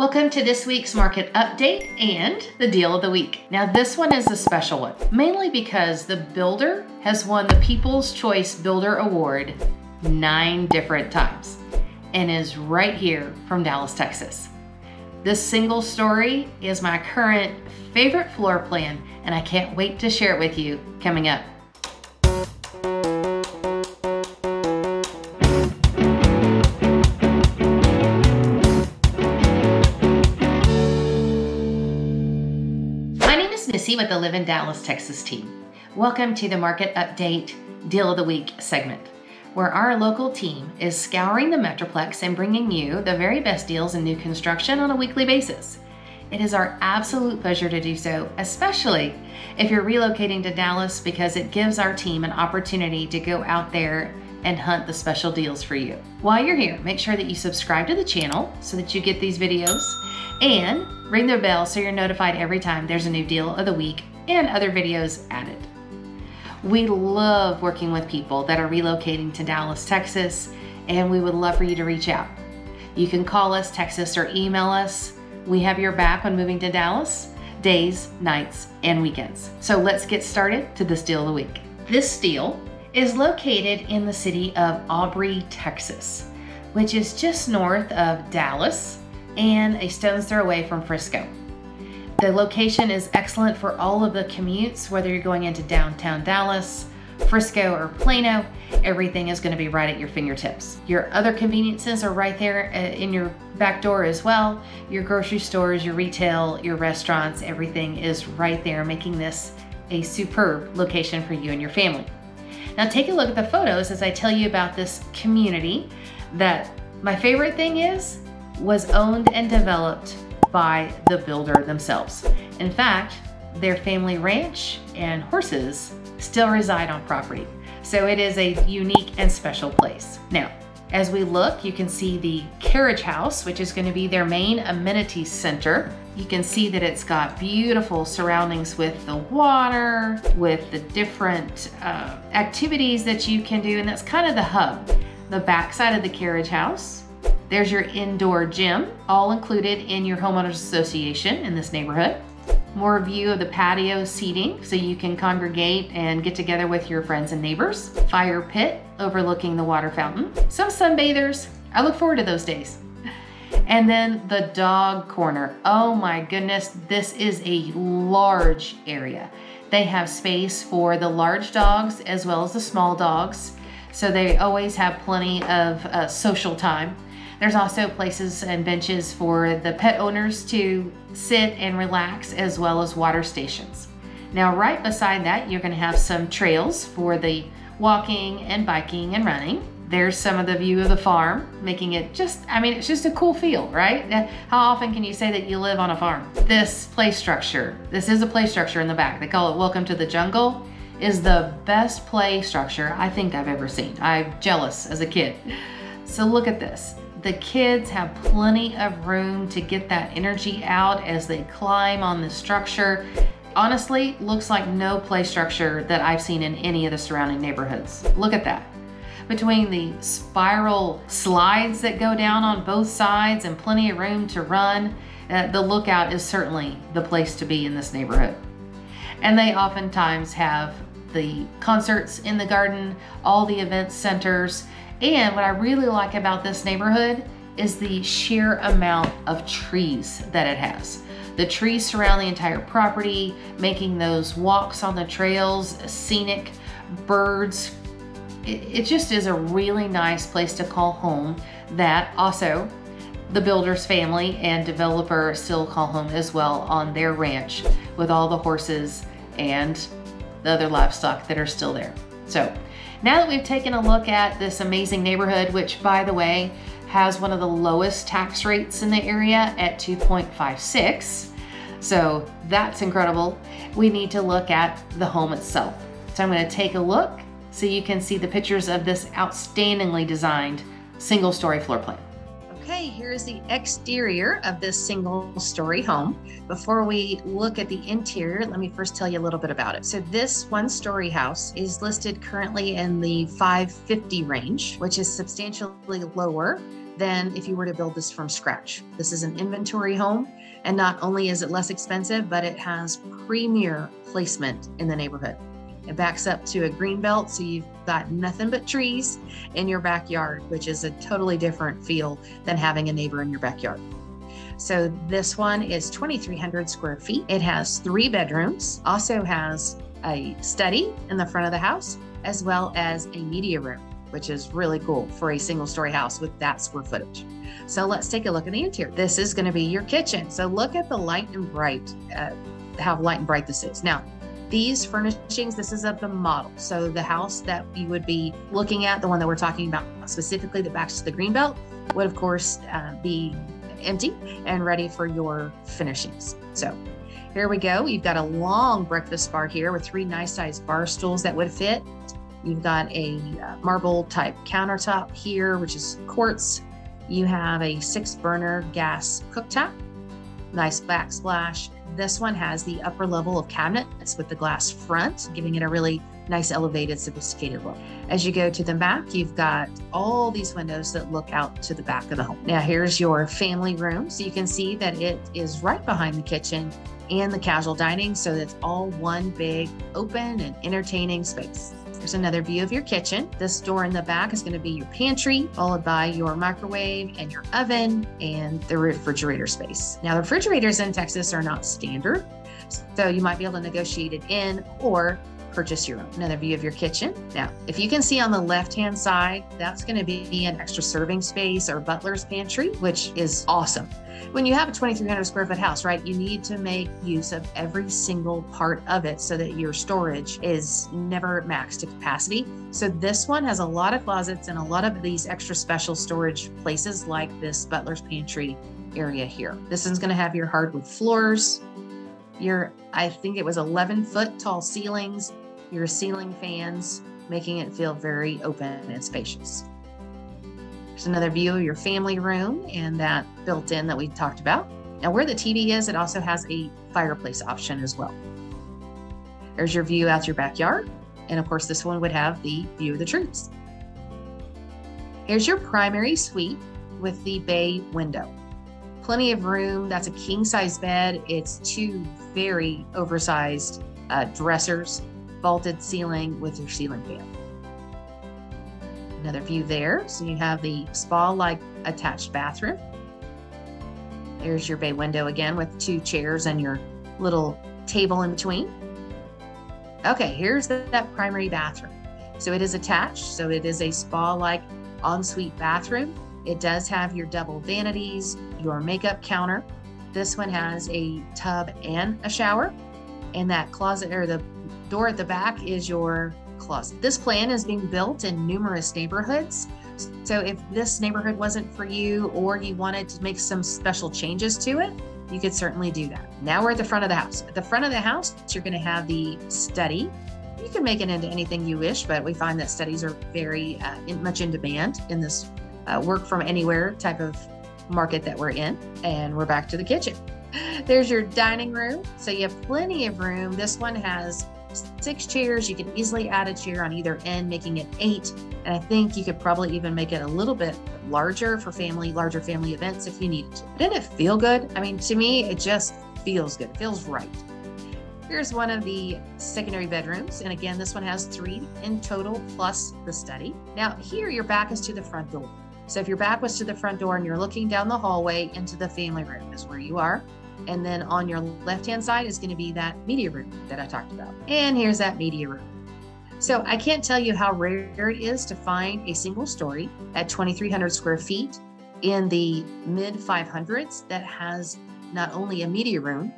Welcome to this week's market update and the deal of the week. Now, this one is a special one, mainly because the builder has won the People's Choice Builder Award nine different times and is right here from Dallas, Texas. This single story is my current favorite floor plan, and I can't wait to share it with you coming up. The Live in Dallas, Texas team. Welcome to the Market Update Deal of the Week segment, where our local team is scouring the Metroplex and bringing you the very best deals in new construction on a weekly basis. It is our absolute pleasure to do so, especially if you're relocating to Dallas because it gives our team an opportunity to go out there and hunt the special deals for you. While you're here, make sure that you subscribe to the channel so that you get these videos and ring the bell so you're notified every time there's a new deal of the week and other videos added. We love working with people that are relocating to Dallas, Texas, and we would love for you to reach out. You can call us, text us, or email us. We have your back when moving to Dallas, days, nights, and weekends. So let's get started to this deal of the week. This deal is located in the city of Aubrey, Texas, which is just north of Dallas and a stone's throw away from Frisco. The location is excellent for all of the commutes, whether you're going into downtown Dallas, Frisco, or Plano, everything is going to be right at your fingertips. Your other conveniences are right there uh, in your back door as well. Your grocery stores, your retail, your restaurants, everything is right there, making this a superb location for you and your family. Now take a look at the photos as I tell you about this community that my favorite thing is was owned and developed by the builder themselves. In fact, their family ranch and horses still reside on property. So it is a unique and special place. Now, as we look, you can see the carriage house, which is going to be their main amenity center. You can see that it's got beautiful surroundings with the water, with the different uh, activities that you can do, and that's kind of the hub. The back side of the carriage house there's your indoor gym, all included in your homeowners association in this neighborhood. More view of the patio seating so you can congregate and get together with your friends and neighbors. Fire pit overlooking the water fountain. Some sunbathers. I look forward to those days. And then the dog corner. Oh my goodness, this is a large area. They have space for the large dogs as well as the small dogs. So they always have plenty of uh, social time. There's also places and benches for the pet owners to sit and relax, as well as water stations. Now, right beside that, you're going to have some trails for the walking and biking and running. There's some of the view of the farm, making it just, I mean, it's just a cool feel, right? Uh, how often can you say that you live on a farm? This play structure, this is a play structure in the back. They call it Welcome to the Jungle, is the best play structure I think I've ever seen. I'm jealous as a kid. So look at this. The kids have plenty of room to get that energy out as they climb on the structure. Honestly, looks like no play structure that I've seen in any of the surrounding neighborhoods. Look at that. Between the spiral slides that go down on both sides and plenty of room to run, uh, the lookout is certainly the place to be in this neighborhood. And they oftentimes have the concerts in the garden, all the event centers, and what I really like about this neighborhood is the sheer amount of trees that it has. The trees surround the entire property, making those walks on the trails scenic, birds. It, it just is a really nice place to call home that also the builder's family and developer still call home as well on their ranch with all the horses and the other livestock that are still there. So now that we've taken a look at this amazing neighborhood, which by the way, has one of the lowest tax rates in the area at 2.56, so that's incredible. We need to look at the home itself. So I'm gonna take a look so you can see the pictures of this outstandingly designed single story floor plan. Okay, here's the exterior of this single story home. Before we look at the interior, let me first tell you a little bit about it. So this one story house is listed currently in the 550 range, which is substantially lower than if you were to build this from scratch. This is an inventory home, and not only is it less expensive, but it has premier placement in the neighborhood. It backs up to a green belt, so you've got nothing but trees in your backyard, which is a totally different feel than having a neighbor in your backyard. So this one is 2,300 square feet. It has three bedrooms, also has a study in the front of the house, as well as a media room, which is really cool for a single story house with that square footage. So let's take a look at the interior. This is going to be your kitchen. So look at the light and bright, uh, how light and bright this is. Now, these furnishings, this is of the model. So the house that you would be looking at, the one that we're talking about specifically that backs to the greenbelt, would of course uh, be empty and ready for your finishings. So here we go. You've got a long breakfast bar here with three nice sized bar stools that would fit. You've got a uh, marble type countertop here, which is quartz. You have a six burner gas cooktop, nice backsplash. This one has the upper level of cabinets with the glass front, giving it a really nice, elevated, sophisticated look. As you go to the back, you've got all these windows that look out to the back of the home. Now, here's your family room. So you can see that it is right behind the kitchen and the casual dining. So it's all one big, open, and entertaining space. There's another view of your kitchen. This door in the back is going to be your pantry, followed by your microwave and your oven and the refrigerator space. Now, the refrigerators in Texas are not standard, so you might be able to negotiate it in or purchase your own. Another view of your kitchen. Now, if you can see on the left hand side, that's going to be an extra serving space or butler's pantry, which is awesome. When you have a 2,300 square foot house, right, you need to make use of every single part of it so that your storage is never maxed to capacity. So, this one has a lot of closets and a lot of these extra special storage places like this butler's pantry area here. This one's going to have your hardwood floors, your, I think it was 11 foot tall ceilings, your ceiling fans, making it feel very open and spacious. There's another view of your family room and that built in that we talked about. Now, where the TV is, it also has a fireplace option as well. There's your view out your backyard. And of course, this one would have the view of the trees. Here's your primary suite with the bay window. Plenty of room. That's a king size bed. It's two very oversized uh, dressers vaulted ceiling with your ceiling fan. Another view there. So you have the spa-like attached bathroom. There's your bay window again with two chairs and your little table in between. Okay, here's the, that primary bathroom. So it is attached. So it is a spa-like ensuite bathroom. It does have your double vanities, your makeup counter. This one has a tub and a shower. And that closet or the Door at the back is your closet. This plan is being built in numerous neighborhoods. So if this neighborhood wasn't for you or you wanted to make some special changes to it, you could certainly do that. Now we're at the front of the house. At the front of the house, you're going to have the study. You can make it into anything you wish, but we find that studies are very uh, in, much in demand in this uh, work from anywhere type of market that we're in. And we're back to the kitchen. There's your dining room. So you have plenty of room. This one has six chairs. You can easily add a chair on either end, making it eight. And I think you could probably even make it a little bit larger for family, larger family events if you needed to. Didn't it feel good? I mean, to me, it just feels good. It feels right. Here's one of the secondary bedrooms. And again, this one has three in total plus the study. Now, here your back is to the front door. So if your back was to the front door and you're looking down the hallway into the family room, is where you are. And then on your left hand side is going to be that media room that I talked about. And here's that media room. So I can't tell you how rare it is to find a single story at 2,300 square feet in the mid 500s that has not only a media room,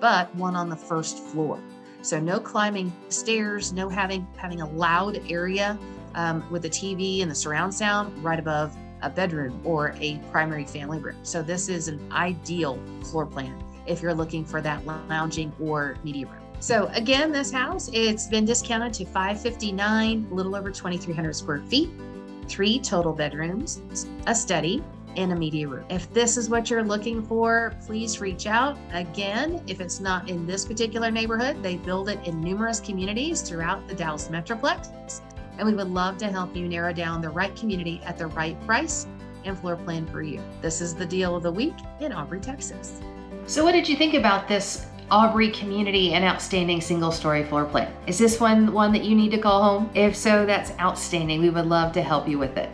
but one on the first floor. So no climbing stairs, no having having a loud area um, with the TV and the surround sound right above a bedroom or a primary family room. So this is an ideal floor plan if you're looking for that lounging or media room. So again, this house, it's been discounted to 559, a little over 2,300 square feet, three total bedrooms, a study, and a media room. If this is what you're looking for, please reach out. Again, if it's not in this particular neighborhood, they build it in numerous communities throughout the Dallas Metroplex and we would love to help you narrow down the right community at the right price and floor plan for you. This is the deal of the week in Aubrey, Texas. So, what did you think about this Aubrey community and outstanding single story floor plan? Is this one one that you need to call home? If so, that's outstanding. We would love to help you with it.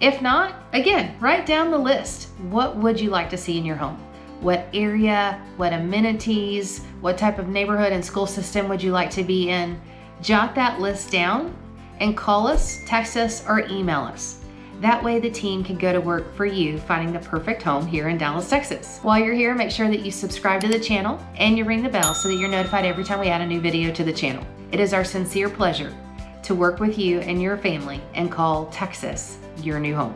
If not, again, write down the list. What would you like to see in your home? What area, what amenities, what type of neighborhood and school system would you like to be in? Jot that list down and call us, text us, or email us. That way, the team can go to work for you finding the perfect home here in Dallas, Texas. While you're here, make sure that you subscribe to the channel and you ring the bell so that you're notified every time we add a new video to the channel. It is our sincere pleasure to work with you and your family and call Texas your new home.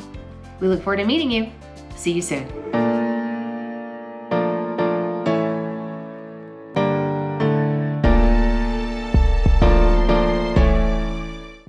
We look forward to meeting you. See you soon.